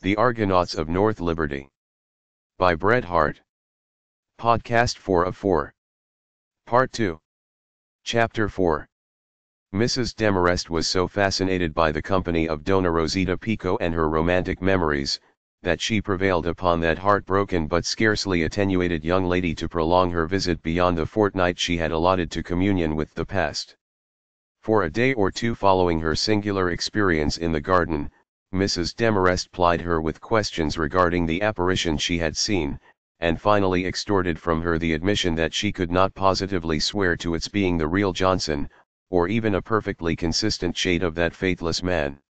The Argonauts of North Liberty. By Bret Harte. Podcast 4 of 4. Part 2. Chapter 4. Mrs. Demarest was so fascinated by the company of Dona Rosita Pico and her romantic memories, that she prevailed upon that heartbroken but scarcely attenuated young lady to prolong her visit beyond the fortnight she had allotted to communion with the past. For a day or two following her singular experience in the garden, Mrs. Demarest plied her with questions regarding the apparition she had seen, and finally extorted from her the admission that she could not positively swear to its being the real Johnson, or even a perfectly consistent shade of that faithless man.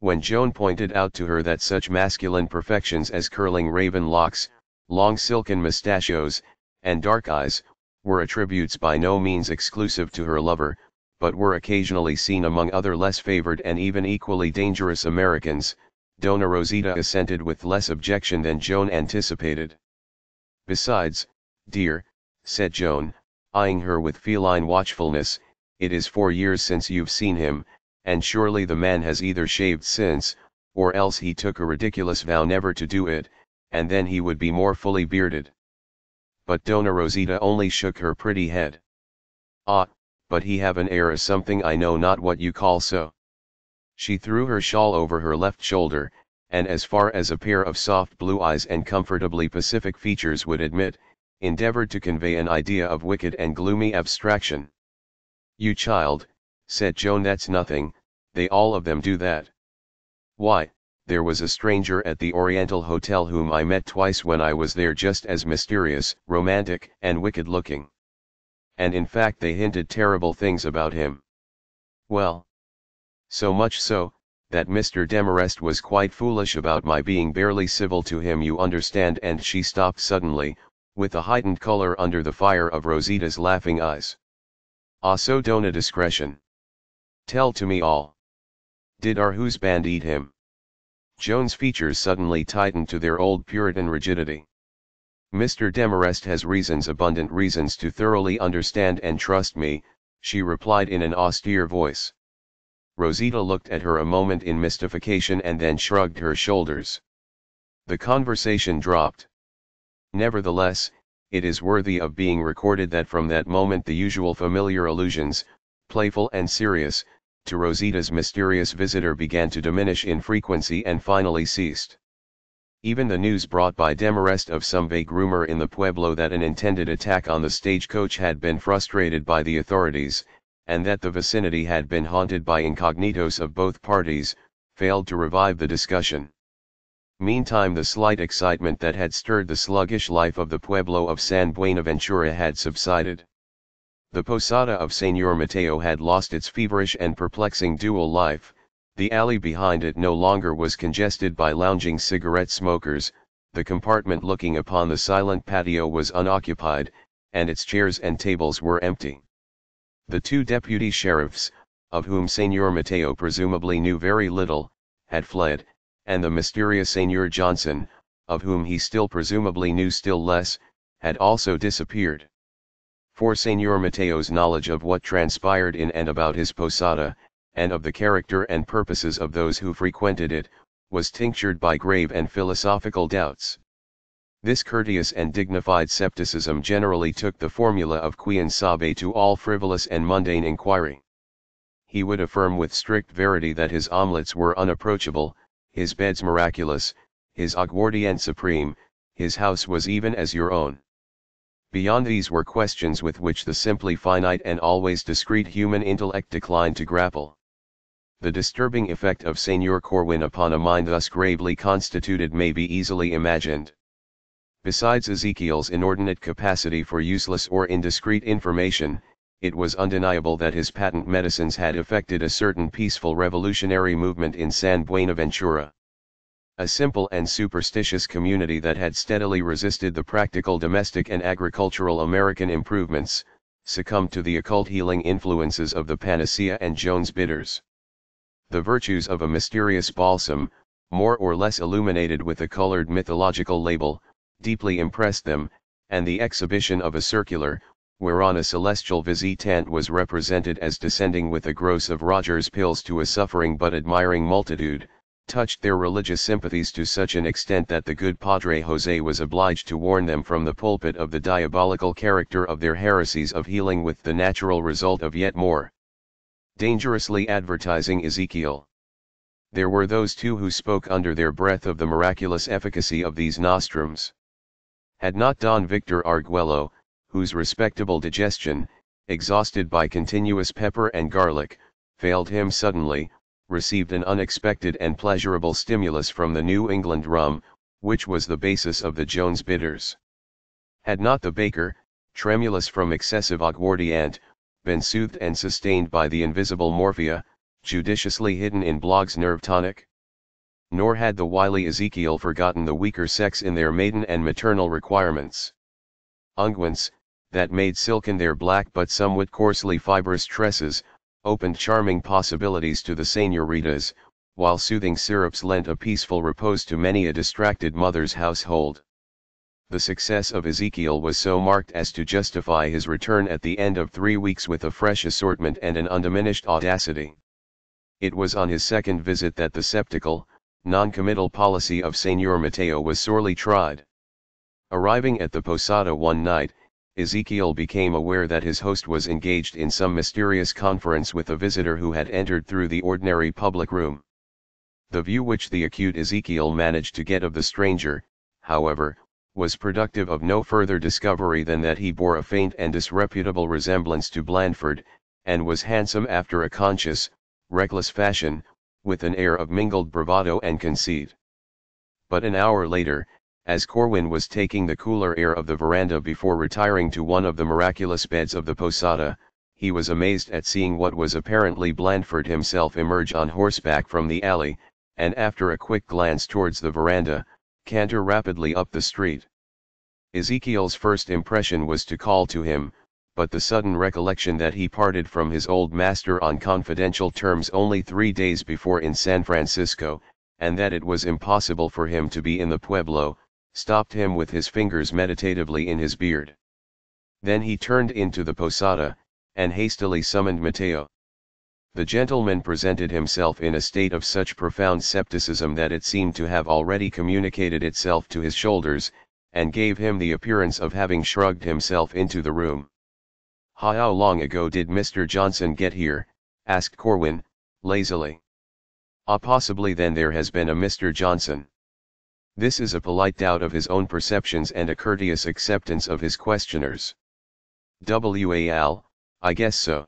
When Joan pointed out to her that such masculine perfections as curling raven locks, long silken mustachios, and dark eyes, were attributes by no means exclusive to her lover, but were occasionally seen among other less favored and even equally dangerous Americans, Dona Rosita assented with less objection than Joan anticipated. Besides, dear, said Joan, eyeing her with feline watchfulness, it is four years since you've seen him, and surely the man has either shaved since, or else he took a ridiculous vow never to do it, and then he would be more fully bearded. But Dona Rosita only shook her pretty head. Ah, but he have an air of something I know not what you call so. She threw her shawl over her left shoulder, and as far as a pair of soft blue eyes and comfortably pacific features would admit, endeavored to convey an idea of wicked and gloomy abstraction. You child, said Joan that's nothing, they all of them do that. Why, there was a stranger at the Oriental Hotel whom I met twice when I was there just as mysterious, romantic, and wicked looking and in fact they hinted terrible things about him. Well. So much so, that Mr. Demarest was quite foolish about my being barely civil to him you understand and she stopped suddenly, with a heightened color under the fire of Rosita's laughing eyes. Ah so dona discretion. Tell to me all. Did our band eat him? Joan's features suddenly tightened to their old Puritan rigidity. Mr. Demarest has reasons abundant reasons to thoroughly understand and trust me, she replied in an austere voice. Rosita looked at her a moment in mystification and then shrugged her shoulders. The conversation dropped. Nevertheless, it is worthy of being recorded that from that moment the usual familiar allusions, playful and serious, to Rosita's mysterious visitor began to diminish in frequency and finally ceased. Even the news brought by Demarest of some vague rumor in the Pueblo that an intended attack on the stagecoach had been frustrated by the authorities, and that the vicinity had been haunted by incognitos of both parties, failed to revive the discussion. Meantime the slight excitement that had stirred the sluggish life of the Pueblo of San Buenaventura had subsided. The posada of Senor Mateo had lost its feverish and perplexing dual life, the alley behind it no longer was congested by lounging cigarette smokers, the compartment looking upon the silent patio was unoccupied, and its chairs and tables were empty. The two deputy sheriffs, of whom Senor Mateo presumably knew very little, had fled, and the mysterious Senor Johnson, of whom he still presumably knew still less, had also disappeared. For Senor Mateo's knowledge of what transpired in and about his posada, and of the character and purposes of those who frequented it, was tinctured by grave and philosophical doubts. This courteous and dignified scepticism generally took the formula of quien sabe to all frivolous and mundane inquiry. He would affirm with strict verity that his omelets were unapproachable, his beds miraculous, his aguardiente supreme, his house was even as your own. Beyond these were questions with which the simply finite and always discreet human intellect declined to grapple. The disturbing effect of Senor Corwin upon a mind thus gravely constituted may be easily imagined. Besides Ezekiel's inordinate capacity for useless or indiscreet information, it was undeniable that his patent medicines had effected a certain peaceful revolutionary movement in San Buenaventura. A simple and superstitious community that had steadily resisted the practical domestic and agricultural American improvements, succumbed to the occult healing influences of the panacea and Jones bitters the virtues of a mysterious balsam, more or less illuminated with a colored mythological label, deeply impressed them, and the exhibition of a circular, whereon a celestial visitant was represented as descending with a gross of Rogers pills to a suffering but admiring multitude, touched their religious sympathies to such an extent that the good Padre Jose was obliged to warn them from the pulpit of the diabolical character of their heresies of healing with the natural result of yet more dangerously advertising Ezekiel. There were those too who spoke under their breath of the miraculous efficacy of these nostrums. Had not Don Victor Arguello, whose respectable digestion, exhausted by continuous pepper and garlic, failed him suddenly, received an unexpected and pleasurable stimulus from the New England rum, which was the basis of the Jones bitters. Had not the baker, tremulous from excessive aguardiente, been soothed and sustained by the invisible morphia, judiciously hidden in Blog's nerve tonic? Nor had the wily Ezekiel forgotten the weaker sex in their maiden and maternal requirements. Unguents, that made silken their black but somewhat coarsely fibrous tresses, opened charming possibilities to the senoritas, while soothing syrups lent a peaceful repose to many a distracted mother's household. The success of Ezekiel was so marked as to justify his return at the end of three weeks with a fresh assortment and an undiminished audacity. It was on his second visit that the sceptical, non-committal policy of Senor Mateo was sorely tried. Arriving at the posada one night, Ezekiel became aware that his host was engaged in some mysterious conference with a visitor who had entered through the ordinary public room. The view which the acute Ezekiel managed to get of the stranger, however, was productive of no further discovery than that he bore a faint and disreputable resemblance to Blandford, and was handsome after a conscious, reckless fashion, with an air of mingled bravado and conceit. But an hour later, as Corwin was taking the cooler air of the veranda before retiring to one of the miraculous beds of the posada, he was amazed at seeing what was apparently Blandford himself emerge on horseback from the alley, and after a quick glance towards the veranda, canter rapidly up the street. Ezekiel's first impression was to call to him, but the sudden recollection that he parted from his old master on confidential terms only three days before in San Francisco, and that it was impossible for him to be in the Pueblo, stopped him with his fingers meditatively in his beard. Then he turned into the posada, and hastily summoned Mateo. The gentleman presented himself in a state of such profound scepticism that it seemed to have already communicated itself to his shoulders, and gave him the appearance of having shrugged himself into the room. How long ago did Mr. Johnson get here? asked Corwin, lazily. Ah possibly then there has been a Mr. Johnson. This is a polite doubt of his own perceptions and a courteous acceptance of his questioners. Wal, I guess so.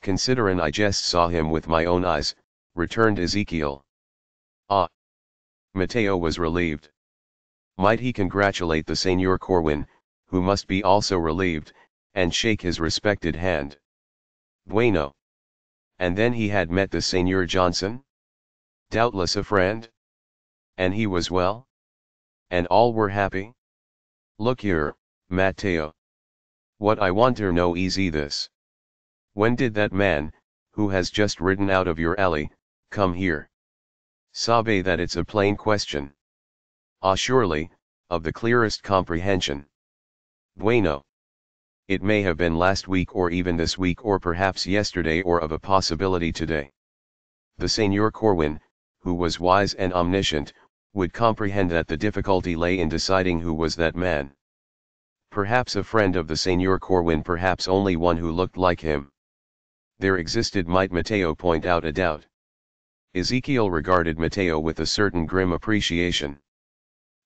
Considerin' I jest saw him with my own eyes, returned Ezekiel. Ah. Mateo was relieved. Might he congratulate the Senor Corwin, who must be also relieved, and shake his respected hand. Bueno. And then he had met the Senor Johnson? Doubtless a friend? And he was well? And all were happy? Look here, Mateo. What I want to know easy this. When did that man, who has just ridden out of your alley, come here? Sabe that it's a plain question. Ah surely, of the clearest comprehension. Bueno. It may have been last week or even this week or perhaps yesterday or of a possibility today. The Senor Corwin, who was wise and omniscient, would comprehend that the difficulty lay in deciding who was that man. Perhaps a friend of the Senor Corwin perhaps only one who looked like him. There existed might Mateo point out a doubt. Ezekiel regarded Mateo with a certain grim appreciation.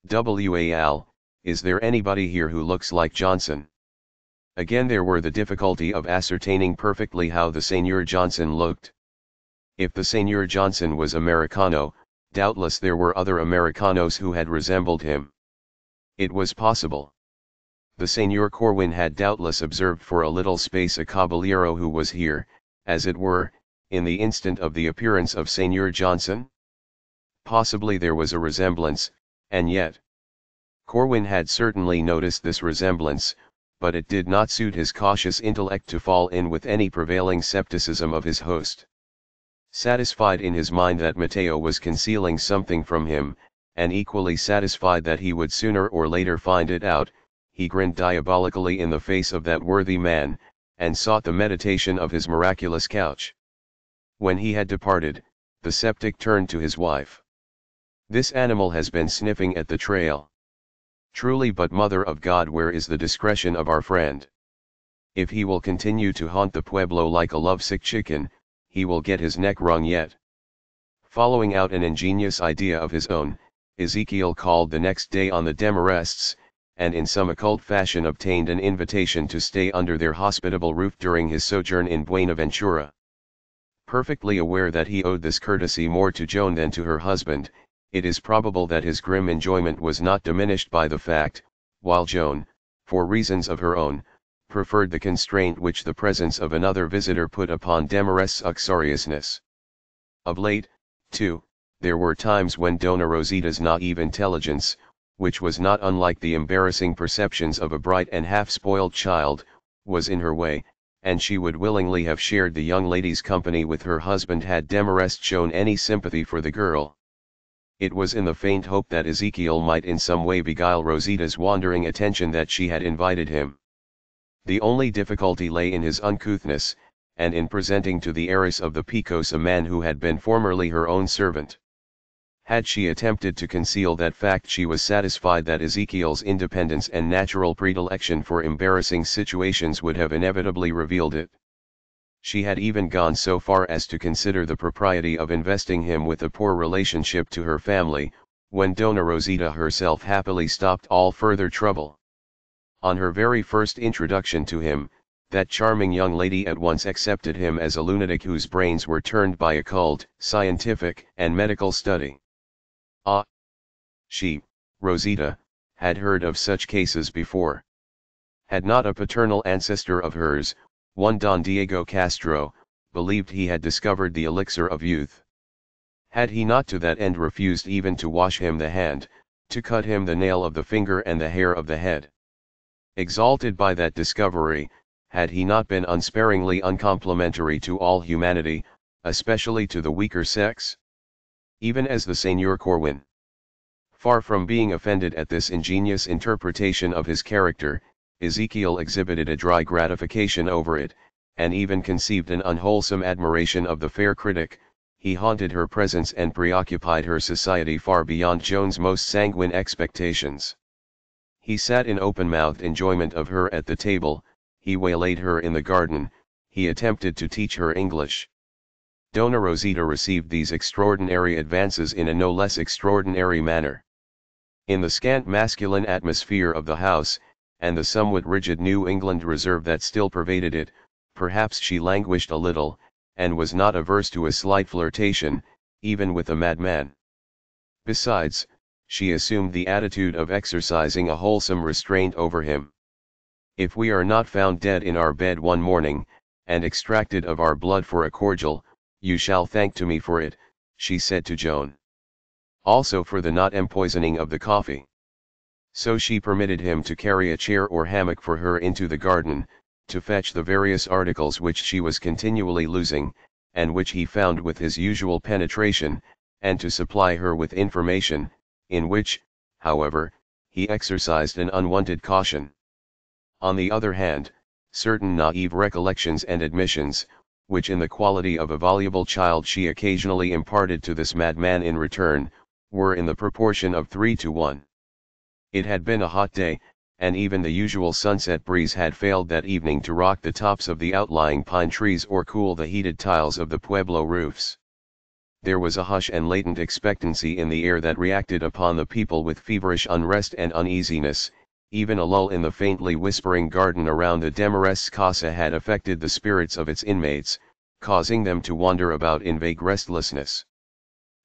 Wal, is there anybody here who looks like Johnson? Again there were the difficulty of ascertaining perfectly how the Senor Johnson looked. If the Senor Johnson was Americano, doubtless there were other Americanos who had resembled him. It was possible. The Senor Corwin had doubtless observed for a little space a caballero who was here, as it were, in the instant of the appearance of Senor Johnson? Possibly there was a resemblance, and yet. Corwin had certainly noticed this resemblance, but it did not suit his cautious intellect to fall in with any prevailing scepticism of his host. Satisfied in his mind that Mateo was concealing something from him, and equally satisfied that he would sooner or later find it out, he grinned diabolically in the face of that worthy man, and sought the meditation of his miraculous couch. When he had departed, the septic turned to his wife. This animal has been sniffing at the trail. Truly but Mother of God where is the discretion of our friend? If he will continue to haunt the Pueblo like a lovesick chicken, he will get his neck wrung yet. Following out an ingenious idea of his own, Ezekiel called the next day on the Demarests, and in some occult fashion obtained an invitation to stay under their hospitable roof during his sojourn in Buenaventura. Perfectly aware that he owed this courtesy more to Joan than to her husband, it is probable that his grim enjoyment was not diminished by the fact, while Joan, for reasons of her own, preferred the constraint which the presence of another visitor put upon Demarest's uxoriousness. Of late, too, there were times when Dona Rosita's naive intelligence, which was not unlike the embarrassing perceptions of a bright and half-spoiled child, was in her way, and she would willingly have shared the young lady's company with her husband had Demarest shown any sympathy for the girl. It was in the faint hope that Ezekiel might in some way beguile Rosita's wandering attention that she had invited him. The only difficulty lay in his uncouthness, and in presenting to the heiress of the Picos a man who had been formerly her own servant. Had she attempted to conceal that fact she was satisfied that Ezekiel's independence and natural predilection for embarrassing situations would have inevitably revealed it. She had even gone so far as to consider the propriety of investing him with a poor relationship to her family, when Dona Rosita herself happily stopped all further trouble. On her very first introduction to him, that charming young lady at once accepted him as a lunatic whose brains were turned by occult, scientific, and medical study. Ah! She, Rosita, had heard of such cases before. Had not a paternal ancestor of hers, one Don Diego Castro, believed he had discovered the elixir of youth. Had he not to that end refused even to wash him the hand, to cut him the nail of the finger and the hair of the head? Exalted by that discovery, had he not been unsparingly uncomplimentary to all humanity, especially to the weaker sex? Even as the Senor Corwin. Far from being offended at this ingenious interpretation of his character, Ezekiel exhibited a dry gratification over it, and even conceived an unwholesome admiration of the fair critic, he haunted her presence and preoccupied her society far beyond Joan's most sanguine expectations. He sat in open-mouthed enjoyment of her at the table, he waylaid her in the garden, he attempted to teach her English. Dona Rosita received these extraordinary advances in a no less extraordinary manner. In the scant masculine atmosphere of the house, and the somewhat rigid New England reserve that still pervaded it, perhaps she languished a little, and was not averse to a slight flirtation, even with a madman. Besides, she assumed the attitude of exercising a wholesome restraint over him. If we are not found dead in our bed one morning, and extracted of our blood for a cordial, you shall thank to me for it, she said to Joan. Also for the not empoisoning of the coffee. So she permitted him to carry a chair or hammock for her into the garden, to fetch the various articles which she was continually losing, and which he found with his usual penetration, and to supply her with information, in which, however, he exercised an unwonted caution. On the other hand, certain naive recollections and admissions, which in the quality of a voluble child she occasionally imparted to this madman in return, were in the proportion of three to one. It had been a hot day, and even the usual sunset breeze had failed that evening to rock the tops of the outlying pine trees or cool the heated tiles of the Pueblo roofs. There was a hush and latent expectancy in the air that reacted upon the people with feverish unrest and uneasiness, even a lull in the faintly whispering garden around the Demarest's casa had affected the spirits of its inmates, causing them to wander about in vague restlessness.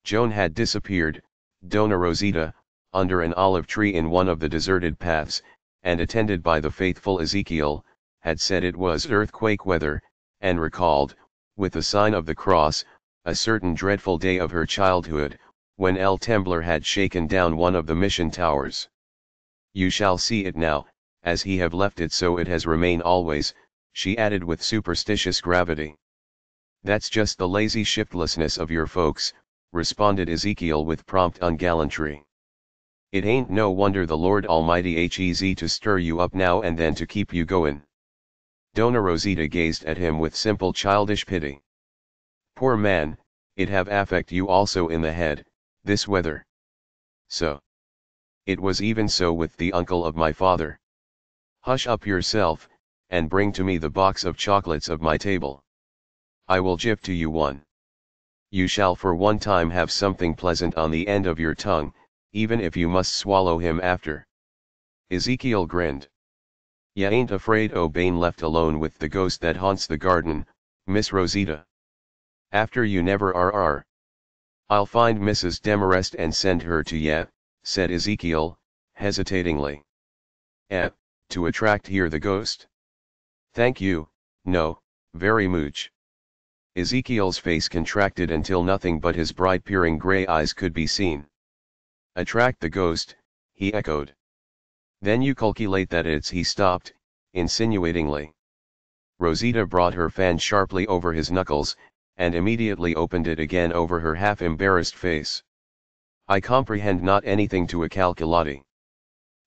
Joan had disappeared, Dona Rosita, under an olive tree in one of the deserted paths, and attended by the faithful Ezekiel, had said it was earthquake weather, and recalled, with the sign of the cross, a certain dreadful day of her childhood, when El Temblor had shaken down one of the mission towers. You shall see it now, as he have left it so it has remain always, she added with superstitious gravity. That's just the lazy shiftlessness of your folks, responded Ezekiel with prompt ungallantry. It ain't no wonder the Lord Almighty hez to stir you up now and then to keep you goin'. Dona Rosita gazed at him with simple childish pity. Poor man, it have affect you also in the head, this weather. so. It was even so with the uncle of my father. Hush up yourself, and bring to me the box of chocolates of my table. I will give to you one. You shall for one time have something pleasant on the end of your tongue, even if you must swallow him after. Ezekiel grinned. Ya ain't afraid O'Bane left alone with the ghost that haunts the garden, Miss Rosita. After you never are are. I'll find Mrs. Demarest and send her to ye, said Ezekiel, hesitatingly. Eh, to attract here the ghost? Thank you, no, very much. Ezekiel's face contracted until nothing but his bright peering gray eyes could be seen. Attract the ghost, he echoed. Then you calculate that it's he stopped, insinuatingly. Rosita brought her fan sharply over his knuckles, and immediately opened it again over her half-embarrassed face. I comprehend not anything to a calculati.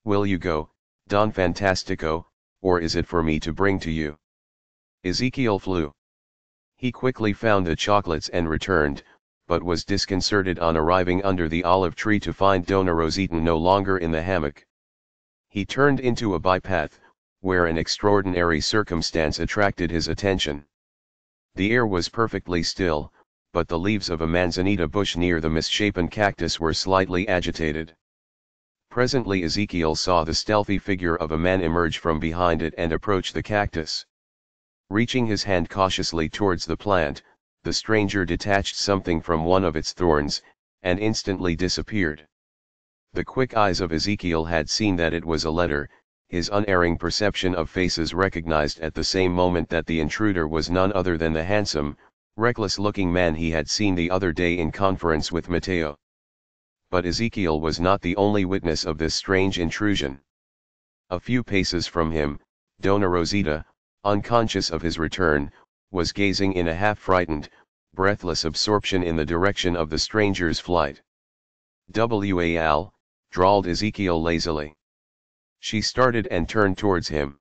Will you go, Don Fantastico, or is it for me to bring to you? Ezekiel flew. He quickly found the chocolates and returned, but was disconcerted on arriving under the olive tree to find Dona Rosita no longer in the hammock. He turned into a bypath, where an extraordinary circumstance attracted his attention. The air was perfectly still, but the leaves of a manzanita bush near the misshapen cactus were slightly agitated. Presently Ezekiel saw the stealthy figure of a man emerge from behind it and approach the cactus. Reaching his hand cautiously towards the plant, the stranger detached something from one of its thorns, and instantly disappeared. The quick eyes of Ezekiel had seen that it was a letter, his unerring perception of faces recognized at the same moment that the intruder was none other than the handsome, reckless-looking man he had seen the other day in conference with Mateo. But Ezekiel was not the only witness of this strange intrusion. A few paces from him, Dona Rosita, unconscious of his return, was gazing in a half-frightened, breathless absorption in the direction of the stranger's flight. W.A.L., drawled Ezekiel lazily. She started and turned towards him.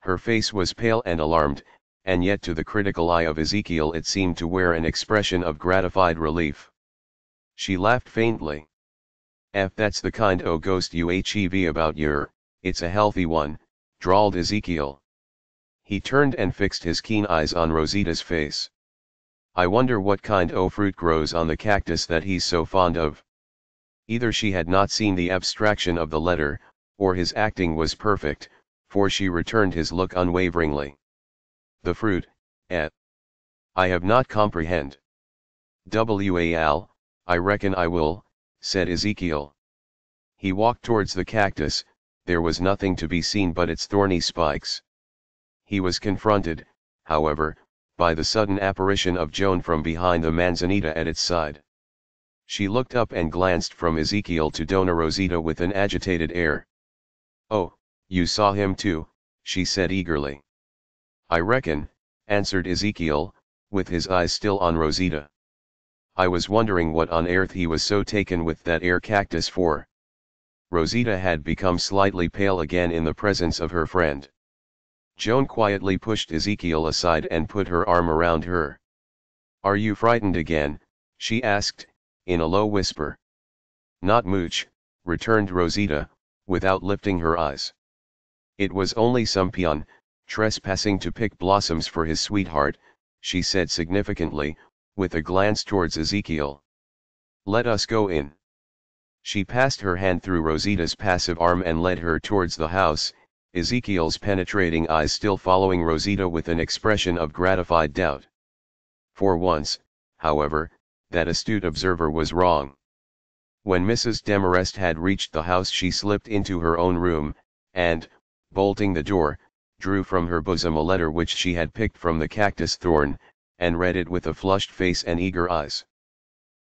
Her face was pale and alarmed, and yet to the critical eye of Ezekiel it seemed to wear an expression of gratified relief. She laughed faintly. F that's the kind o ghost you hev about yer, it's a healthy one, drawled Ezekiel. He turned and fixed his keen eyes on Rosita's face. I wonder what kind o fruit grows on the cactus that he's so fond of. Either she had not seen the abstraction of the letter, or his acting was perfect, for she returned his look unwaveringly. The fruit, eh? I have not comprehend. W.A.L., I reckon I will, said Ezekiel. He walked towards the cactus, there was nothing to be seen but its thorny spikes. He was confronted, however, by the sudden apparition of Joan from behind the manzanita at its side. She looked up and glanced from Ezekiel to Dona Rosita with an agitated air. Oh, you saw him too, she said eagerly. I reckon, answered Ezekiel, with his eyes still on Rosita. I was wondering what on earth he was so taken with that air cactus for. Rosita had become slightly pale again in the presence of her friend. Joan quietly pushed Ezekiel aside and put her arm around her. Are you frightened again, she asked, in a low whisper. Not mooch, returned Rosita, without lifting her eyes. It was only some peon, trespassing to pick blossoms for his sweetheart, she said significantly, with a glance towards Ezekiel. Let us go in. She passed her hand through Rosita's passive arm and led her towards the house, Ezekiel's penetrating eyes still following Rosita with an expression of gratified doubt. For once, however, that astute observer was wrong. When Mrs. Demarest had reached the house she slipped into her own room, and, bolting the door, drew from her bosom a letter which she had picked from the cactus thorn, and read it with a flushed face and eager eyes.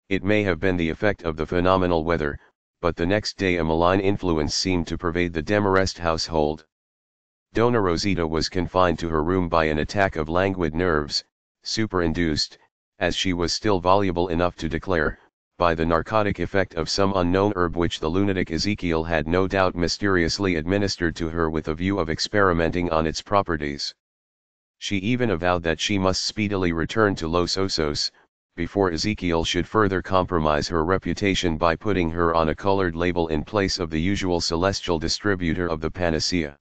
It may have been the effect of the phenomenal weather, but the next day a malign influence seemed to pervade the Demarest household. Dona Rosita was confined to her room by an attack of languid nerves, superinduced, as she was still voluble enough to declare, by the narcotic effect of some unknown herb which the lunatic Ezekiel had no doubt mysteriously administered to her with a view of experimenting on its properties. She even avowed that she must speedily return to Los Osos, before Ezekiel should further compromise her reputation by putting her on a colored label in place of the usual celestial distributor of the panacea.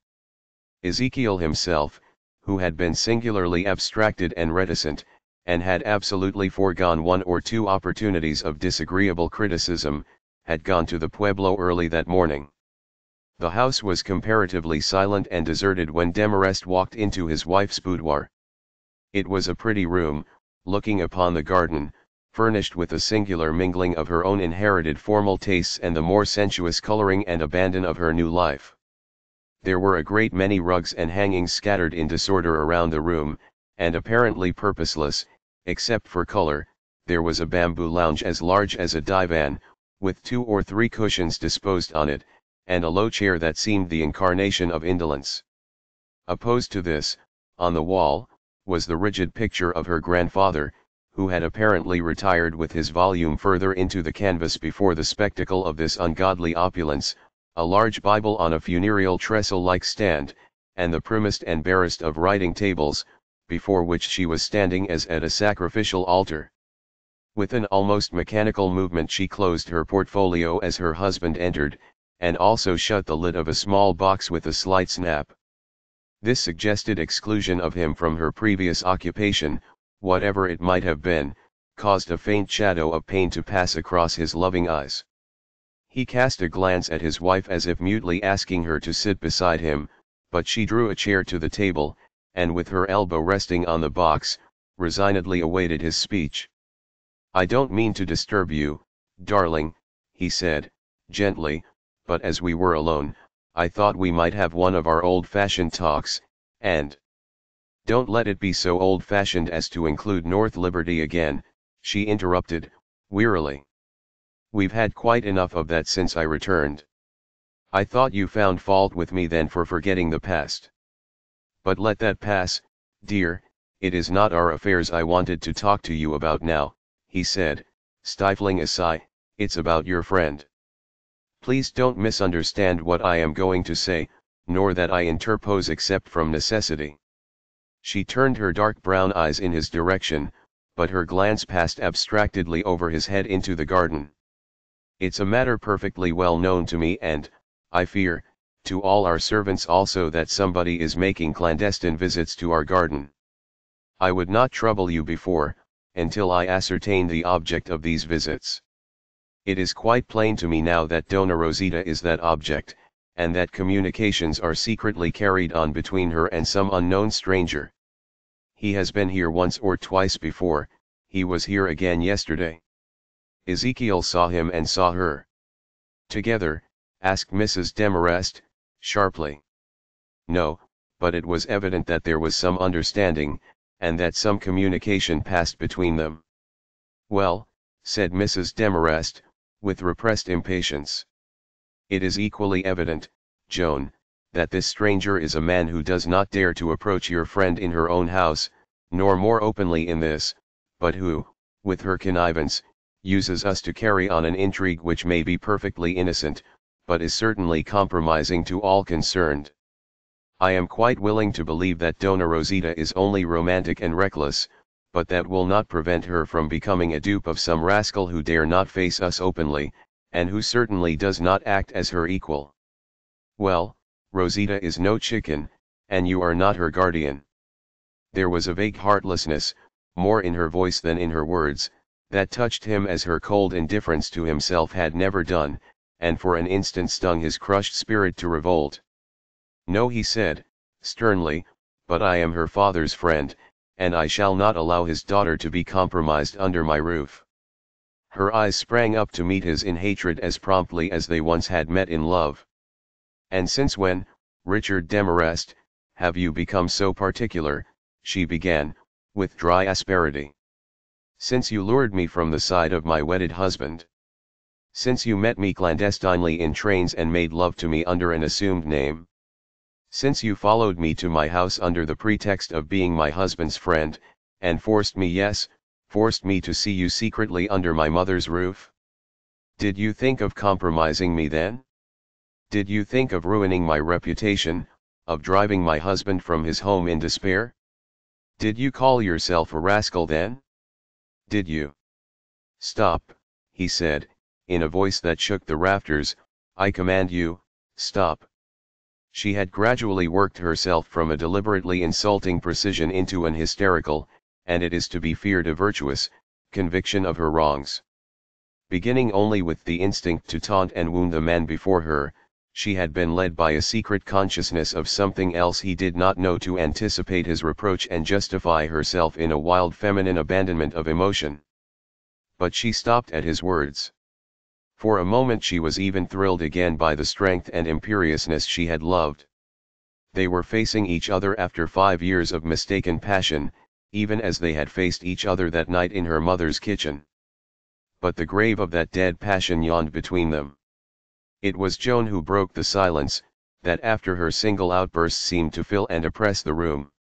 Ezekiel himself, who had been singularly abstracted and reticent, and had absolutely foregone one or two opportunities of disagreeable criticism, had gone to the Pueblo early that morning. The house was comparatively silent and deserted when Demarest walked into his wife's boudoir. It was a pretty room, looking upon the garden, furnished with a singular mingling of her own inherited formal tastes and the more sensuous coloring and abandon of her new life. There were a great many rugs and hangings scattered in disorder around the room, and apparently purposeless, except for color, there was a bamboo lounge as large as a divan, with two or three cushions disposed on it, and a low chair that seemed the incarnation of indolence. Opposed to this, on the wall, was the rigid picture of her grandfather, who had apparently retired with his volume further into the canvas before the spectacle of this ungodly opulence, a large Bible on a funereal trestle-like stand, and the primmest and barest of writing tables, before which she was standing as at a sacrificial altar. With an almost mechanical movement she closed her portfolio as her husband entered, and also shut the lid of a small box with a slight snap. This suggested exclusion of him from her previous occupation, whatever it might have been, caused a faint shadow of pain to pass across his loving eyes. He cast a glance at his wife as if mutely asking her to sit beside him, but she drew a chair to the table, and with her elbow resting on the box, resignedly awaited his speech. I don't mean to disturb you, darling, he said, gently, but as we were alone, I thought we might have one of our old-fashioned talks, and... Don't let it be so old-fashioned as to include North Liberty again, she interrupted, wearily. We've had quite enough of that since I returned. I thought you found fault with me then for forgetting the past. But let that pass, dear, it is not our affairs I wanted to talk to you about now, he said, stifling a sigh, it's about your friend. Please don't misunderstand what I am going to say, nor that I interpose except from necessity. She turned her dark brown eyes in his direction, but her glance passed abstractedly over his head into the garden. It's a matter perfectly well known to me and, I fear, to all our servants also that somebody is making clandestine visits to our garden. I would not trouble you before, until I ascertain the object of these visits. It is quite plain to me now that Dona Rosita is that object, and that communications are secretly carried on between her and some unknown stranger. He has been here once or twice before, he was here again yesterday. Ezekiel saw him and saw her. Together, asked Mrs. Demarest, sharply. No, but it was evident that there was some understanding, and that some communication passed between them. Well, said Mrs. Demarest, with repressed impatience. It is equally evident, Joan, that this stranger is a man who does not dare to approach your friend in her own house, nor more openly in this, but who, with her connivance, uses us to carry on an intrigue which may be perfectly innocent, but is certainly compromising to all concerned. I am quite willing to believe that Dona Rosita is only romantic and reckless, but that will not prevent her from becoming a dupe of some rascal who dare not face us openly, and who certainly does not act as her equal. Well, Rosita is no chicken, and you are not her guardian. There was a vague heartlessness, more in her voice than in her words, that touched him as her cold indifference to himself had never done, and for an instant stung his crushed spirit to revolt. No he said, sternly, but I am her father's friend, and I shall not allow his daughter to be compromised under my roof. Her eyes sprang up to meet his in hatred as promptly as they once had met in love. And since when, Richard Demarest, have you become so particular, she began, with dry asperity. Since you lured me from the side of my wedded husband. Since you met me clandestinely in trains and made love to me under an assumed name. Since you followed me to my house under the pretext of being my husband's friend, and forced me yes, forced me to see you secretly under my mother's roof? Did you think of compromising me then? Did you think of ruining my reputation, of driving my husband from his home in despair? Did you call yourself a rascal then? Did you? Stop, he said, in a voice that shook the rafters, I command you, stop. She had gradually worked herself from a deliberately insulting precision into an hysterical, and it is to be feared a virtuous, conviction of her wrongs. Beginning only with the instinct to taunt and wound the man before her, she had been led by a secret consciousness of something else he did not know to anticipate his reproach and justify herself in a wild feminine abandonment of emotion. But she stopped at his words. For a moment she was even thrilled again by the strength and imperiousness she had loved. They were facing each other after five years of mistaken passion, even as they had faced each other that night in her mother's kitchen. But the grave of that dead passion yawned between them. It was Joan who broke the silence, that after her single outburst seemed to fill and oppress the room.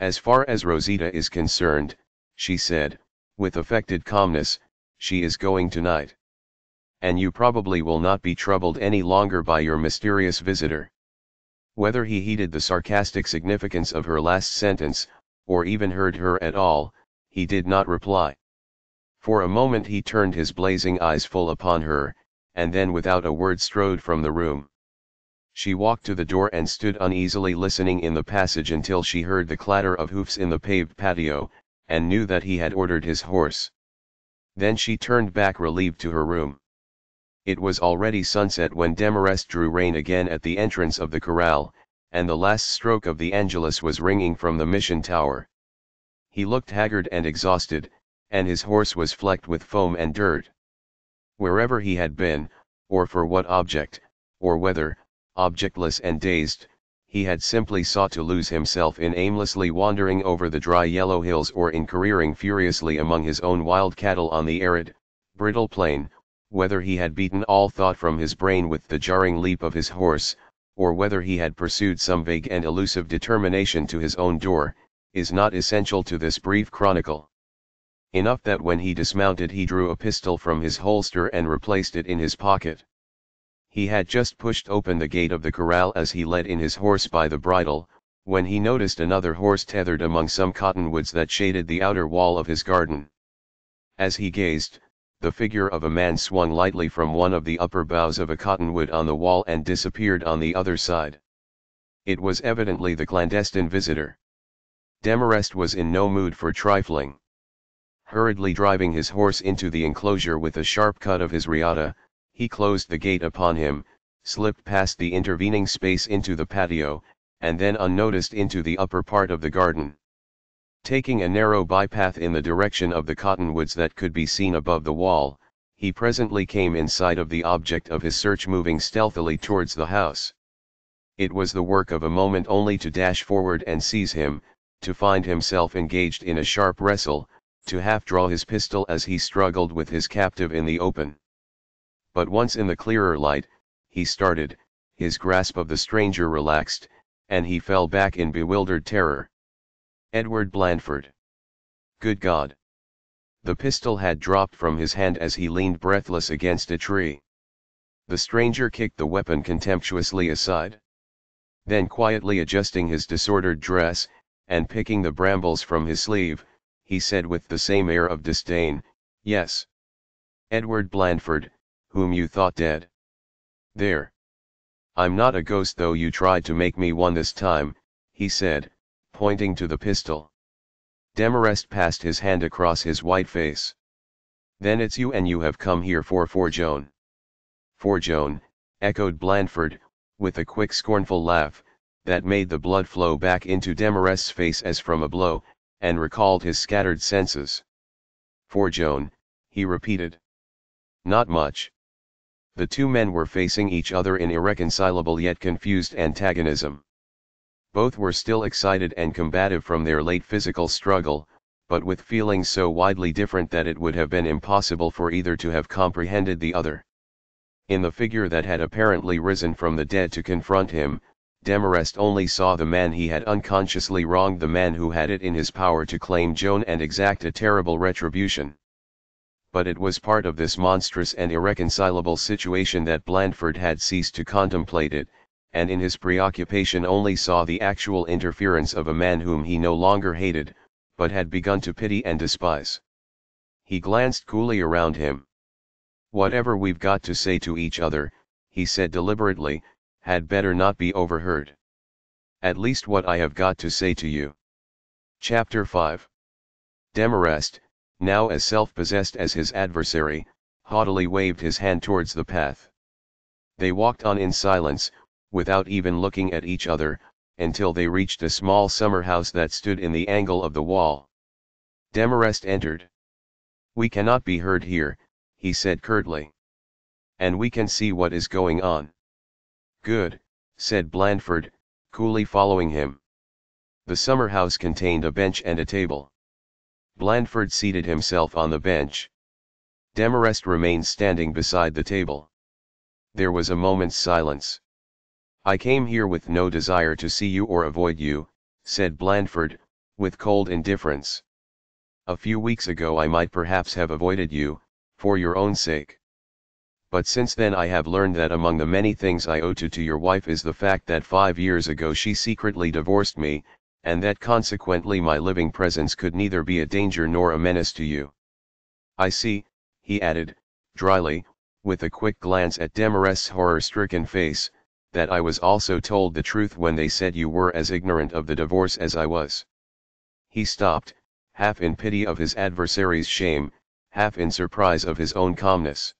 As far as Rosita is concerned, she said, with affected calmness, she is going tonight. And you probably will not be troubled any longer by your mysterious visitor. Whether he heeded the sarcastic significance of her last sentence, or even heard her at all, he did not reply. For a moment he turned his blazing eyes full upon her, and then without a word strode from the room. She walked to the door and stood uneasily listening in the passage until she heard the clatter of hoofs in the paved patio, and knew that he had ordered his horse. Then she turned back relieved to her room. It was already sunset when Demarest drew rein again at the entrance of the corral, and the last stroke of the Angelus was ringing from the mission tower. He looked haggard and exhausted, and his horse was flecked with foam and dirt. Wherever he had been, or for what object, or whether, objectless and dazed, he had simply sought to lose himself in aimlessly wandering over the dry yellow hills or in careering furiously among his own wild cattle on the arid, brittle plain, whether he had beaten all thought from his brain with the jarring leap of his horse, or whether he had pursued some vague and elusive determination to his own door, is not essential to this brief chronicle. Enough that when he dismounted he drew a pistol from his holster and replaced it in his pocket. He had just pushed open the gate of the corral as he led in his horse by the bridle, when he noticed another horse tethered among some cottonwoods that shaded the outer wall of his garden. As he gazed, the figure of a man swung lightly from one of the upper boughs of a cottonwood on the wall and disappeared on the other side. It was evidently the clandestine visitor. Demarest was in no mood for trifling hurriedly driving his horse into the enclosure with a sharp cut of his riata, he closed the gate upon him, slipped past the intervening space into the patio, and then unnoticed into the upper part of the garden. Taking a narrow bypath in the direction of the cottonwoods that could be seen above the wall, he presently came in sight of the object of his search moving stealthily towards the house. It was the work of a moment only to dash forward and seize him, to find himself engaged in a sharp wrestle, to half draw his pistol as he struggled with his captive in the open. But once in the clearer light, he started, his grasp of the stranger relaxed, and he fell back in bewildered terror. Edward Blandford. Good God! The pistol had dropped from his hand as he leaned breathless against a tree. The stranger kicked the weapon contemptuously aside. Then quietly adjusting his disordered dress, and picking the brambles from his sleeve, he said with the same air of disdain, Yes. Edward Blandford, whom you thought dead. There. I'm not a ghost though you tried to make me one this time, he said, pointing to the pistol. Demarest passed his hand across his white face. Then it's you and you have come here for for Joan. For Joan, echoed Blandford, with a quick scornful laugh, that made the blood flow back into Demarest's face as from a blow, and recalled his scattered senses. For Joan, he repeated. Not much. The two men were facing each other in irreconcilable yet confused antagonism. Both were still excited and combative from their late physical struggle, but with feelings so widely different that it would have been impossible for either to have comprehended the other. In the figure that had apparently risen from the dead to confront him, Demarest only saw the man he had unconsciously wronged the man who had it in his power to claim Joan and exact a terrible retribution. But it was part of this monstrous and irreconcilable situation that Blandford had ceased to contemplate it, and in his preoccupation only saw the actual interference of a man whom he no longer hated, but had begun to pity and despise. He glanced coolly around him. Whatever we've got to say to each other, he said deliberately, had better not be overheard. At least what I have got to say to you. Chapter 5 Demarest, now as self-possessed as his adversary, haughtily waved his hand towards the path. They walked on in silence, without even looking at each other, until they reached a small summer house that stood in the angle of the wall. Demarest entered. We cannot be heard here, he said curtly. And we can see what is going on. Good, said Blandford, coolly following him. The summer house contained a bench and a table. Blandford seated himself on the bench. Demarest remained standing beside the table. There was a moment's silence. I came here with no desire to see you or avoid you, said Blandford, with cold indifference. A few weeks ago I might perhaps have avoided you, for your own sake. But since then I have learned that among the many things I owe to to your wife is the fact that five years ago she secretly divorced me, and that consequently my living presence could neither be a danger nor a menace to you. I see, he added, dryly, with a quick glance at Demarest's horror-stricken face, that I was also told the truth when they said you were as ignorant of the divorce as I was. He stopped, half in pity of his adversary's shame, half in surprise of his own calmness.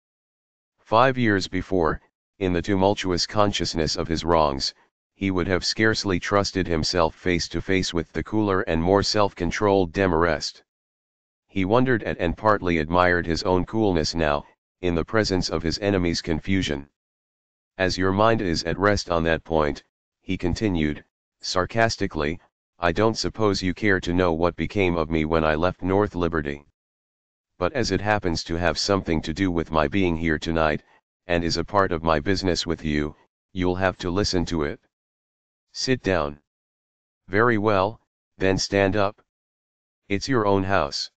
Five years before, in the tumultuous consciousness of his wrongs, he would have scarcely trusted himself face to face with the cooler and more self-controlled Demarest. He wondered at and partly admired his own coolness now, in the presence of his enemy's confusion. As your mind is at rest on that point, he continued, sarcastically, I don't suppose you care to know what became of me when I left North Liberty. But as it happens to have something to do with my being here tonight, and is a part of my business with you, you'll have to listen to it. Sit down. Very well, then stand up. It's your own house.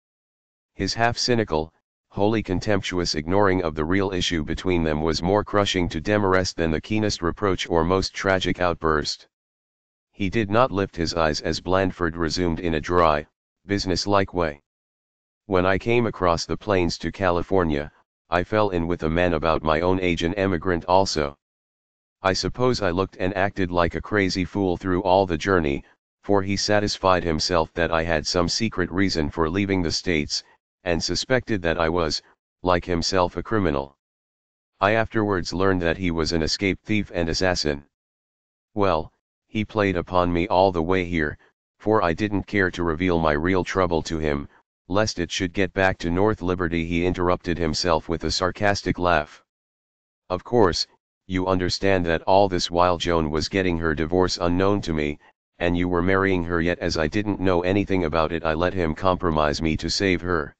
His half-cynical, wholly contemptuous ignoring of the real issue between them was more crushing to Demarest than the keenest reproach or most tragic outburst. He did not lift his eyes as Blandford resumed in a dry, business-like way. When I came across the plains to California, I fell in with a man about my own age an emigrant also. I suppose I looked and acted like a crazy fool through all the journey, for he satisfied himself that I had some secret reason for leaving the States, and suspected that I was, like himself a criminal. I afterwards learned that he was an escaped thief and assassin. Well, he played upon me all the way here, for I didn't care to reveal my real trouble to him, lest it should get back to North Liberty he interrupted himself with a sarcastic laugh. Of course, you understand that all this while Joan was getting her divorce unknown to me, and you were marrying her yet as I didn't know anything about it I let him compromise me to save her.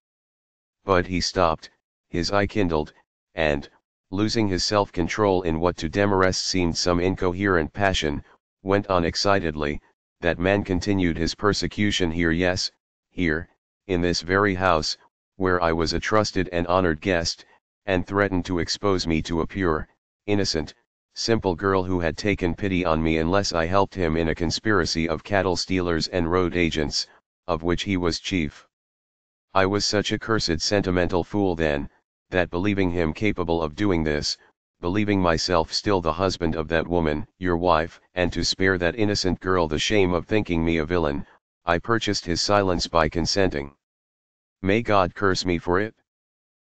But he stopped, his eye kindled, and, losing his self-control in what to Demarest seemed some incoherent passion, went on excitedly, that man continued his persecution here yes, here, in this very house, where I was a trusted and honored guest, and threatened to expose me to a pure, innocent, simple girl who had taken pity on me unless I helped him in a conspiracy of cattle stealers and road agents, of which he was chief. I was such a cursed sentimental fool then, that believing him capable of doing this, believing myself still the husband of that woman, your wife, and to spare that innocent girl the shame of thinking me a villain, I purchased his silence by consenting. May God curse me for it?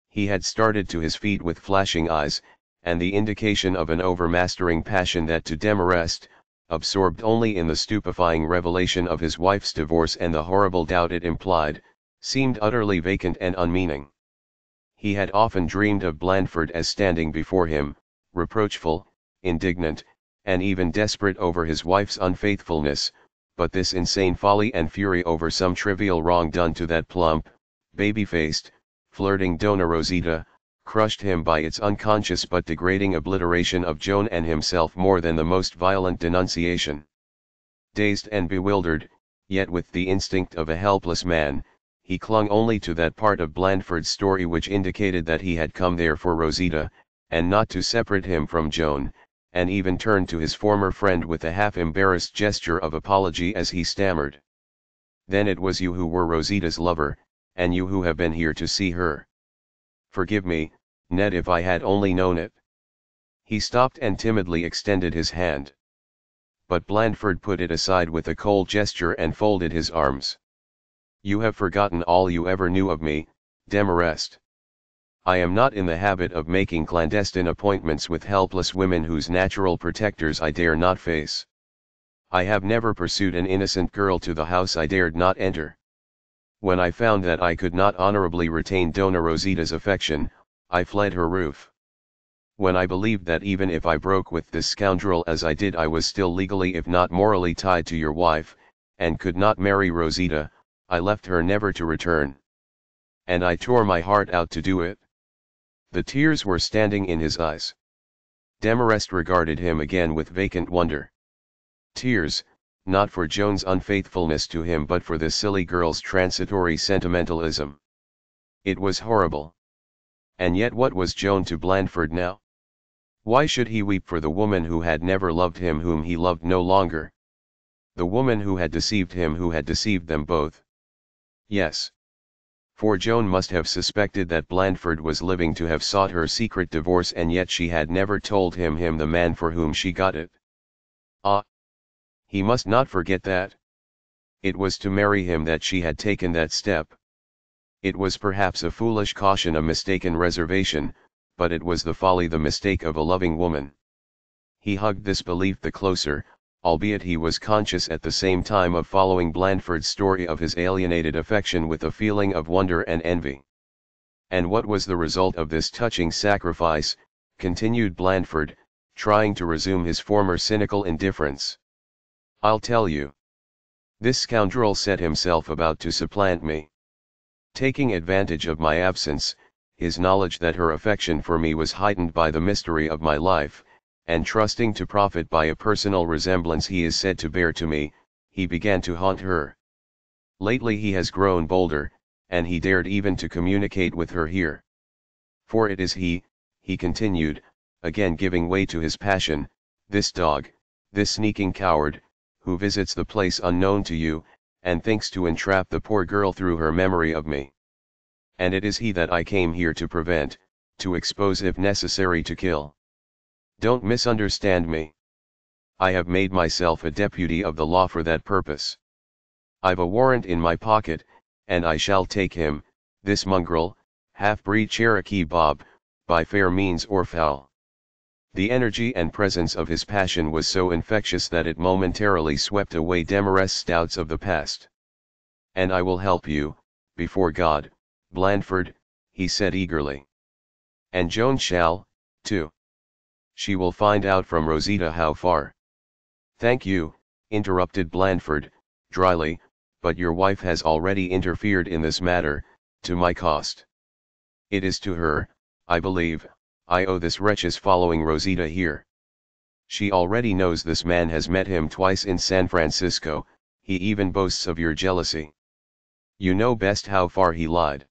He had started to his feet with flashing eyes, and the indication of an overmastering passion that to Demarest, absorbed only in the stupefying revelation of his wife's divorce and the horrible doubt it implied, seemed utterly vacant and unmeaning. He had often dreamed of Blandford as standing before him, reproachful, indignant, and even desperate over his wife's unfaithfulness, but this insane folly and fury over some trivial wrong done to that plump, baby-faced, flirting Dona Rosita, crushed him by its unconscious but degrading obliteration of Joan and himself more than the most violent denunciation. Dazed and bewildered, yet with the instinct of a helpless man, he clung only to that part of Blandford's story which indicated that he had come there for Rosita, and not to separate him from Joan, and even turned to his former friend with a half-embarrassed gesture of apology as he stammered. Then it was you who were Rosita's lover, and you who have been here to see her. Forgive me, Ned if I had only known it. He stopped and timidly extended his hand. But Blandford put it aside with a cold gesture and folded his arms. You have forgotten all you ever knew of me, Demarest. I am not in the habit of making clandestine appointments with helpless women whose natural protectors I dare not face. I have never pursued an innocent girl to the house I dared not enter. When I found that I could not honorably retain Dona Rosita's affection, I fled her roof. When I believed that even if I broke with this scoundrel as I did I was still legally if not morally tied to your wife, and could not marry Rosita, I left her never to return. And I tore my heart out to do it. The tears were standing in his eyes. Demarest regarded him again with vacant wonder. Tears, not for Joan's unfaithfulness to him but for the silly girl's transitory sentimentalism. It was horrible. And yet what was Joan to Blandford now? Why should he weep for the woman who had never loved him whom he loved no longer? The woman who had deceived him who had deceived them both. Yes for Joan must have suspected that Blandford was living to have sought her secret divorce and yet she had never told him him the man for whom she got it. Ah! He must not forget that. It was to marry him that she had taken that step. It was perhaps a foolish caution a mistaken reservation, but it was the folly the mistake of a loving woman. He hugged this belief the closer, albeit he was conscious at the same time of following Blandford's story of his alienated affection with a feeling of wonder and envy. And what was the result of this touching sacrifice, continued Blandford, trying to resume his former cynical indifference. I'll tell you. This scoundrel set himself about to supplant me. Taking advantage of my absence, his knowledge that her affection for me was heightened by the mystery of my life, and trusting to profit by a personal resemblance he is said to bear to me, he began to haunt her. Lately he has grown bolder, and he dared even to communicate with her here. For it is he, he continued, again giving way to his passion, this dog, this sneaking coward, who visits the place unknown to you, and thinks to entrap the poor girl through her memory of me. And it is he that I came here to prevent, to expose if necessary to kill. Don't misunderstand me. I have made myself a deputy of the law for that purpose. I've a warrant in my pocket, and I shall take him, this mongrel, half-breed Cherokee Bob, by fair means or foul. The energy and presence of his passion was so infectious that it momentarily swept away Demarest's doubts of the past. And I will help you, before God, Blandford, he said eagerly. And Joan shall, too. She will find out from Rosita how far. Thank you, interrupted Blandford, dryly, but your wife has already interfered in this matter, to my cost. It is to her, I believe, I owe this wretch's following Rosita here. She already knows this man has met him twice in San Francisco, he even boasts of your jealousy. You know best how far he lied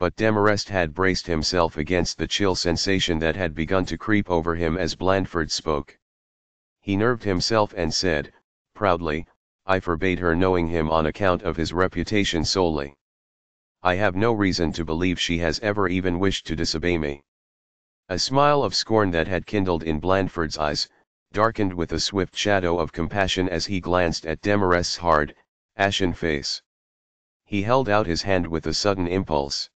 but Demarest had braced himself against the chill sensation that had begun to creep over him as Blandford spoke. He nerved himself and said, proudly, I forbade her knowing him on account of his reputation solely. I have no reason to believe she has ever even wished to disobey me. A smile of scorn that had kindled in Blandford's eyes, darkened with a swift shadow of compassion as he glanced at Demarest's hard, ashen face. He held out his hand with a sudden impulse.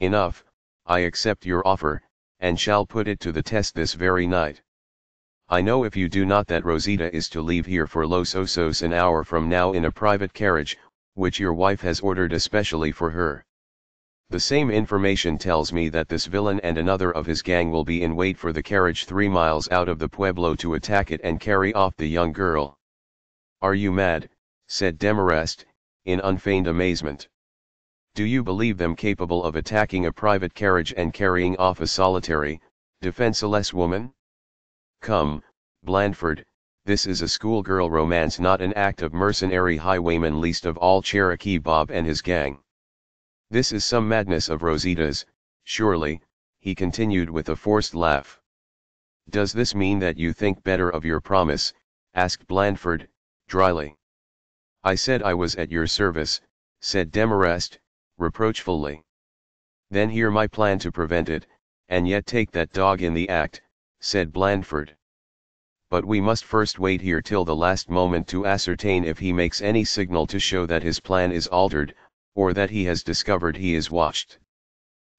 Enough, I accept your offer, and shall put it to the test this very night. I know if you do not that Rosita is to leave here for Los Osos an hour from now in a private carriage, which your wife has ordered especially for her. The same information tells me that this villain and another of his gang will be in wait for the carriage three miles out of the pueblo to attack it and carry off the young girl. Are you mad? said Demarest, in unfeigned amazement. Do you believe them capable of attacking a private carriage and carrying off a solitary, defenseless woman? Come, Blandford, this is a schoolgirl romance not an act of mercenary highwayman least of all Cherokee Bob and his gang. This is some madness of Rosita's, surely, he continued with a forced laugh. Does this mean that you think better of your promise, asked Blandford, dryly. I said I was at your service, said Demarest, reproachfully. Then hear my plan to prevent it, and yet take that dog in the act, said Blandford. But we must first wait here till the last moment to ascertain if he makes any signal to show that his plan is altered, or that he has discovered he is watched.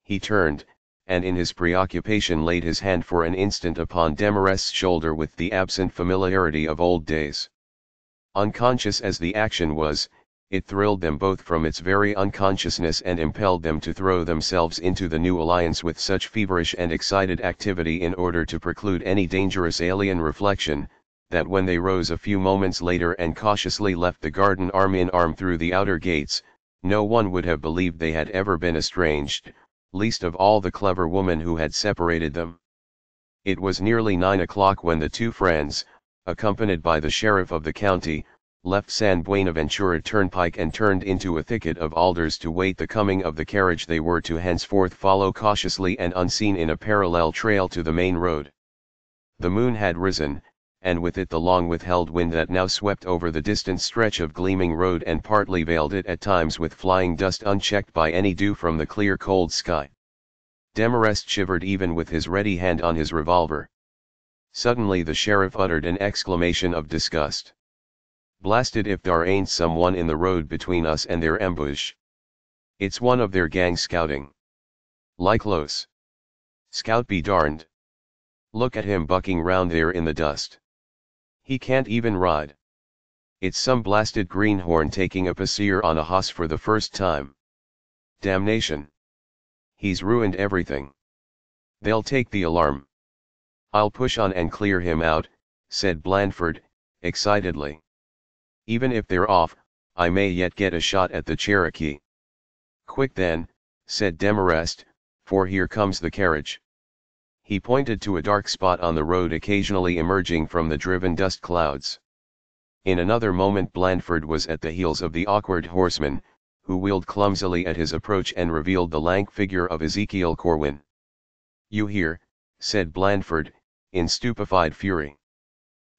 He turned, and in his preoccupation laid his hand for an instant upon Demarest's shoulder with the absent familiarity of old days. Unconscious as the action was, it thrilled them both from its very unconsciousness and impelled them to throw themselves into the new alliance with such feverish and excited activity in order to preclude any dangerous alien reflection, that when they rose a few moments later and cautiously left the garden arm in arm through the outer gates, no one would have believed they had ever been estranged, least of all the clever woman who had separated them. It was nearly nine o'clock when the two friends, accompanied by the sheriff of the county, left San Buenaventura turnpike and turned into a thicket of alders to wait the coming of the carriage they were to henceforth follow cautiously and unseen in a parallel trail to the main road. The moon had risen, and with it the long withheld wind that now swept over the distant stretch of gleaming road and partly veiled it at times with flying dust unchecked by any dew from the clear cold sky. Demarest shivered even with his ready hand on his revolver. Suddenly the sheriff uttered an exclamation of disgust. Blasted if dar ain't someone in the road between us and their ambush. It's one of their gang scouting. Like Los. Scout be darned. Look at him bucking round there in the dust. He can't even ride. It's some blasted greenhorn taking a pasear on a hoss for the first time. Damnation. He's ruined everything. They'll take the alarm. I'll push on and clear him out, said Blandford, excitedly. Even if they're off, I may yet get a shot at the Cherokee. Quick then, said Demarest, for here comes the carriage. He pointed to a dark spot on the road occasionally emerging from the driven dust clouds. In another moment Blandford was at the heels of the awkward horseman, who wheeled clumsily at his approach and revealed the lank figure of Ezekiel Corwin. You here, said Blandford, in stupefied fury.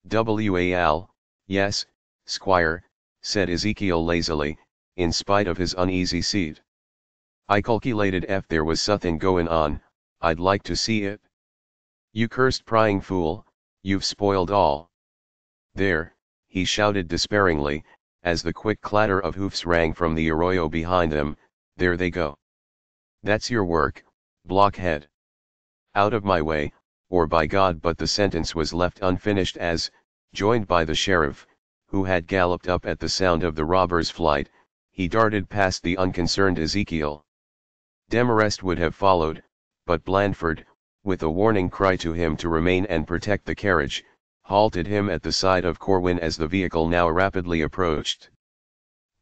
W.A.L., yes, Squire, said Ezekiel lazily, in spite of his uneasy seat. I calculated if there was something goin' on, I'd like to see it. You cursed prying fool, you've spoiled all. There, he shouted despairingly, as the quick clatter of hoofs rang from the arroyo behind them, there they go. That's your work, blockhead. Out of my way, or by God but the sentence was left unfinished as, joined by the sheriff, who had galloped up at the sound of the robber's flight, he darted past the unconcerned Ezekiel. Demarest would have followed, but Blandford, with a warning cry to him to remain and protect the carriage, halted him at the side of Corwin as the vehicle now rapidly approached.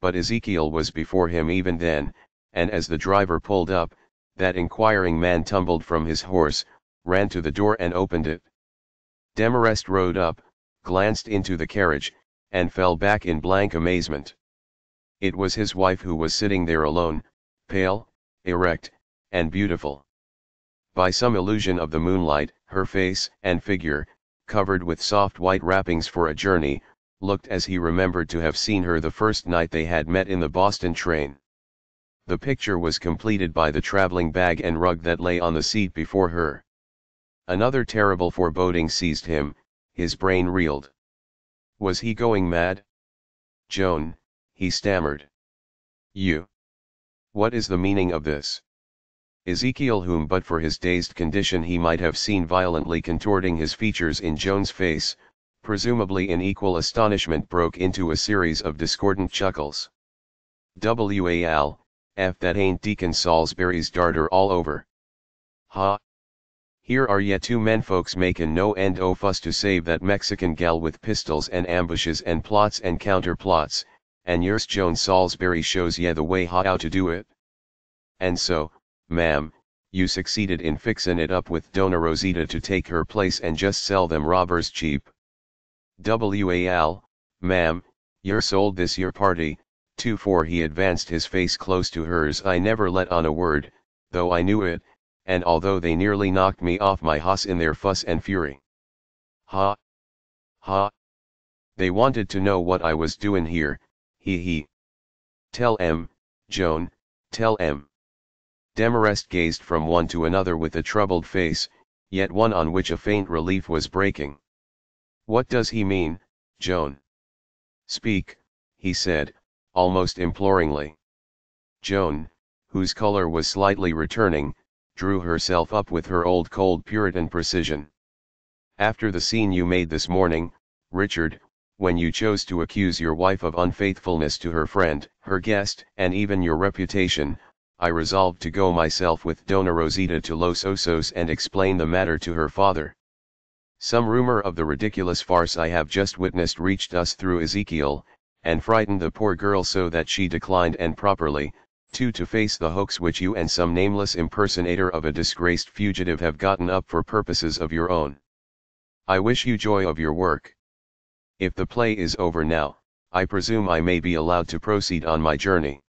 But Ezekiel was before him even then, and as the driver pulled up, that inquiring man tumbled from his horse, ran to the door and opened it. Demarest rode up, glanced into the carriage, and fell back in blank amazement. It was his wife who was sitting there alone, pale, erect, and beautiful. By some illusion of the moonlight, her face and figure, covered with soft white wrappings for a journey, looked as he remembered to have seen her the first night they had met in the Boston train. The picture was completed by the traveling bag and rug that lay on the seat before her. Another terrible foreboding seized him, his brain reeled. Was he going mad? Joan, he stammered. You. What is the meaning of this? Ezekiel whom but for his dazed condition he might have seen violently contorting his features in Joan's face, presumably in equal astonishment broke into a series of discordant chuckles. W.A.L., F that ain't Deacon Salisbury's darter all over. Ha, here are yet two men folks makin' no end o' fuss to save that Mexican gal with pistols and ambushes and plots and counterplots, and yours Joan Salisbury shows ye the way how to do it. And so, ma'am, you succeeded in fixin' it up with Dona Rosita to take her place and just sell them robbers cheap. W.A.L., ma'am, you're sold this year party, too for he advanced his face close to hers I never let on a word, though I knew it, and although they nearly knocked me off my hoss in their fuss and fury. Ha! Ha! They wanted to know what I was doin' here, he he. Tell em, Joan, Tell M. Demarest gazed from one to another with a troubled face, yet one on which a faint relief was breaking. What does he mean, Joan? Speak, he said, almost imploringly. Joan, whose color was slightly returning, drew herself up with her old cold Puritan precision. After the scene you made this morning, Richard, when you chose to accuse your wife of unfaithfulness to her friend, her guest, and even your reputation, I resolved to go myself with Dona Rosita to Los Osos and explain the matter to her father. Some rumor of the ridiculous farce I have just witnessed reached us through Ezekiel, and frightened the poor girl so that she declined and properly, too to face the hoax which you and some nameless impersonator of a disgraced fugitive have gotten up for purposes of your own. I wish you joy of your work. If the play is over now, I presume I may be allowed to proceed on my journey.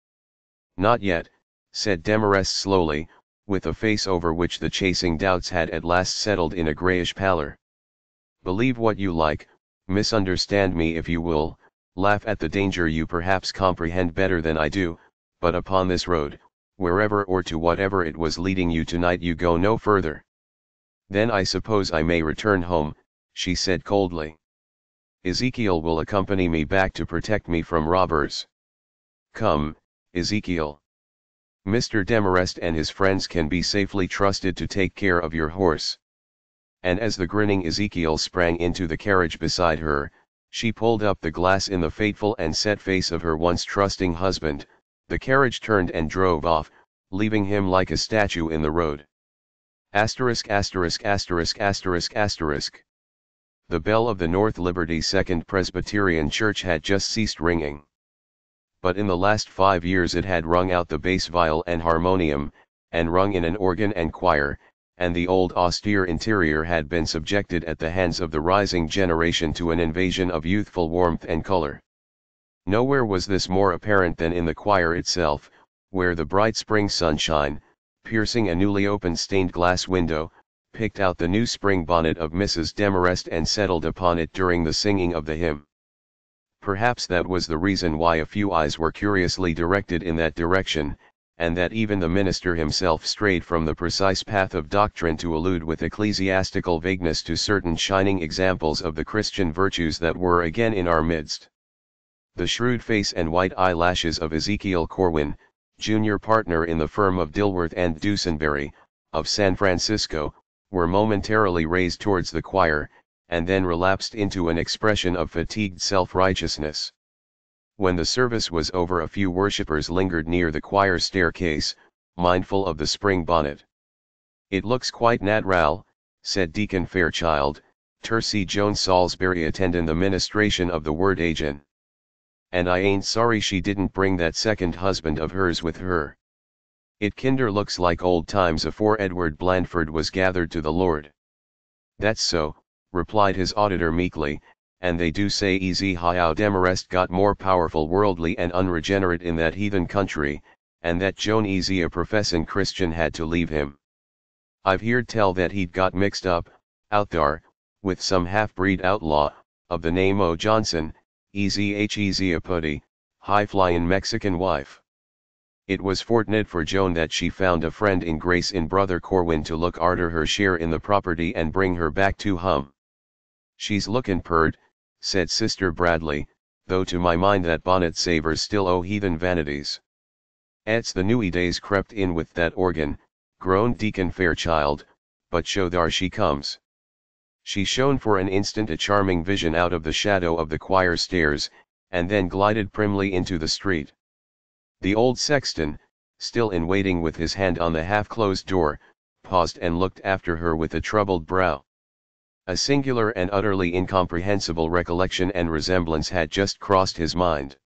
Not yet, said Demarest slowly, with a face over which the chasing doubts had at last settled in a greyish pallor. Believe what you like, misunderstand me if you will, laugh at the danger you perhaps comprehend better than I do, but upon this road, wherever or to whatever it was leading you tonight you go no further. Then I suppose I may return home, she said coldly. Ezekiel will accompany me back to protect me from robbers. Come, Ezekiel. Mr. Demarest and his friends can be safely trusted to take care of your horse. And as the grinning Ezekiel sprang into the carriage beside her, she pulled up the glass in the fateful and set face of her once trusting husband, the carriage turned and drove off, leaving him like a statue in the road. Asterisk asterisk asterisk asterisk asterisk. The bell of the North Liberty Second Presbyterian Church had just ceased ringing. But in the last five years it had rung out the bass viol and harmonium, and rung in an organ and choir, and the old austere interior had been subjected at the hands of the rising generation to an invasion of youthful warmth and color. Nowhere was this more apparent than in the choir itself, where the bright spring sunshine, piercing a newly opened stained glass window, picked out the new spring bonnet of Mrs. Demarest and settled upon it during the singing of the hymn. Perhaps that was the reason why a few eyes were curiously directed in that direction, and that even the minister himself strayed from the precise path of doctrine to allude with ecclesiastical vagueness to certain shining examples of the Christian virtues that were again in our midst. The shrewd face and white eyelashes of Ezekiel Corwin, junior partner in the firm of Dilworth and Dusenberry, of San Francisco, were momentarily raised towards the choir, and then relapsed into an expression of fatigued self-righteousness. When the service was over a few worshippers lingered near the choir staircase, mindful of the spring bonnet. It looks quite natural, said Deacon Fairchild, Tercy Jones Salisbury attendin' the ministration of the word agin. And I ain't sorry she didn't bring that second husband of hers with her. It kinder looks like old times afore Edward Blandford was gathered to the Lord. That's so, replied his auditor meekly, and they do say easy how Demarest got more powerful worldly and unregenerate in that heathen country, and that Joan Easy a professin' Christian had to leave him. I've heerd tell that he'd got mixed up, out thar, with some half-breed outlaw, of the name o' Johnson, easy h putty, high-flyin' Mexican wife. It was fortunate for Joan that she found a friend in grace in Brother Corwin to look arter her share in the property and bring her back to hum. She's lookin' pert, said Sister Bradley, though to my mind that bonnet savors still o' heathen vanities. It's the newy days crept in with that organ, groaned Deacon Fairchild, but show thar she comes. She shone for an instant a charming vision out of the shadow of the choir stairs, and then glided primly into the street. The old sexton, still in waiting with his hand on the half-closed door, paused and looked after her with a troubled brow. A singular and utterly incomprehensible recollection and resemblance had just crossed his mind.